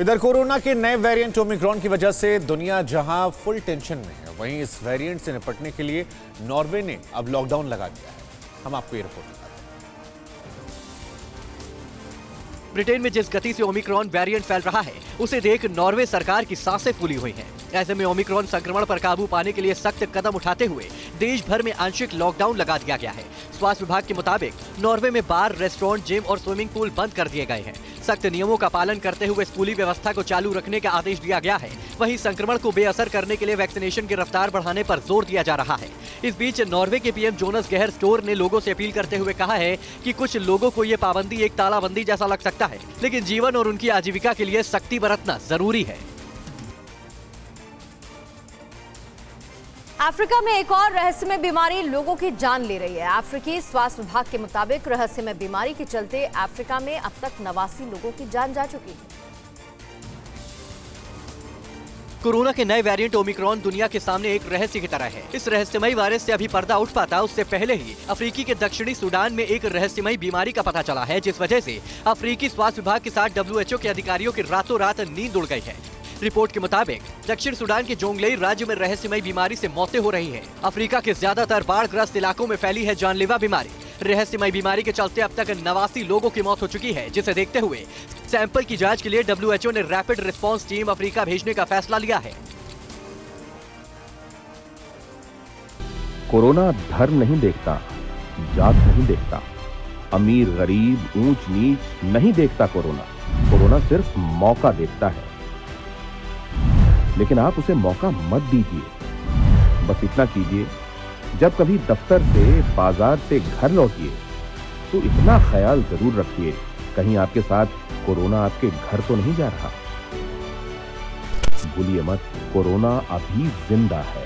इधर कोरोना के नए वेरिएंट ओमिक्रॉन की वजह से दुनिया जहाँ फुल टेंशन में है, वहीं इस वेरिएंट से निपटने के लिए नॉर्वे ने अब लॉकडाउन लगा दिया है हम आपको ये रिपोर्ट ब्रिटेन में जिस गति से ओमिक्रॉन वेरिएंट फैल रहा है, उसे देख नॉर्वे सरकार की साँसें फूली हुई हैं। ऐसे में ओमिक्रॉन संक्रमण पर काबू पाने के लिए सख्त कदम उठाते हुए देश भर में आंशिक लॉकडाउन लगा दिया गया है। स्वास्थ्य विभाग के मुताबिक, नॉर्वे में बार रेस्टोरेंट, जिम और स्विमिंग पूल बंद कर दिए गए हैं। सख्त नियमों का पालन करते हुए स्कूली व्यवस्था को चालू रखने का आदेश दिया गया है। वहीं संक्रमण को बेअसर करने के लिए वैक्सीनेशन की रफ्तार बढ़ाने पर ज़ोर दिया जा रहा है। इस बीच, नॉर्वे के पीएम जोनस गहर स्टोर ने लोगों से अपील करते हुए कहा है कि कुछ लोगों को ये पाबंदी एक तालाबंदी जैसा लग सकता है, लेकिन जीवन और उनकी आजीविका के लिए सख्ती बरतना ज़रूरी है। अफ्रीका में एक और रहस्यमय बीमारी लोगों की जान ले रही है। अफ्रीकी स्वास्थ्य विभाग के मुताबिक रहस्यमय बीमारी के चलते अफ्रीका में अब तक नवासी लोगों की जान जा चुकी है। कोरोना के नए वेरिएंट ओमिक्रॉन दुनिया के सामने एक रहस्य की तरह है। इस रहस्यमय वायरस से अभी पर्दा उठ पाता, उससे पहले ही अफ्रीकी के दक्षिणी सूडान में एक रहस्यमयी बीमारी का पता चला है, जिस वजह से अफ्रीकी स्वास्थ्य विभाग के साथ डब्ल्यूएचओ के अधिकारियों की रातों रात नींद उड़ गई है। रिपोर्ट के मुताबिक, दक्षिण सूडान के जोंगलेई राज्य में रहस्यमय बीमारी से मौतें हो रही हैं। अफ्रीका के ज़्यादातर बाढ़ ग्रस्त इलाकों में फैली है जानलेवा बीमारी। रहस्यमयी बीमारी के चलते अब तक नवासी लोगों की मौत हो चुकी है, जिसे देखते हुए सैंपल की जाँच के लिए डब्ल्यूएचओ ने रैपिड रिस्पॉन्स टीम अफ्रीका भेजने का फैसला लिया है। कोरोना धर्म नहीं देखता, जात नहीं देखता, अमीर, गरीब ऊंच नीच नहीं देखता कोरोना। कोरोना सिर्फ़ मौका देखता है। लेकिन आप उसे मौका मत दीजिए। बस इतना कीजिए, जब कभी दफ्तर से, बाज़ार से घर लौटिए तो इतना ख्याल ज़रूर रखिए, कहीं आपके साथ कोरोना आपके घर तो नहीं जा रहा। भूलिए मत, कोरोना अभी ज़िंदा है।